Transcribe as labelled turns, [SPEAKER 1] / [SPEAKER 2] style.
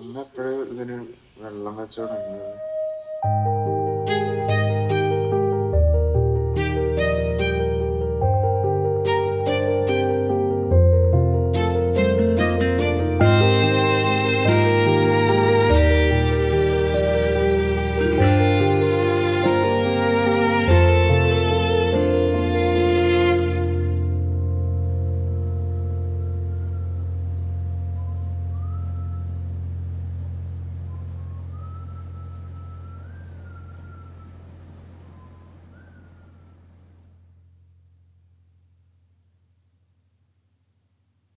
[SPEAKER 1] ഇന്ന് എപ്പോഴും ഇതിന് വെള്ളം വെച്ചോണ്ടിരുന്നത്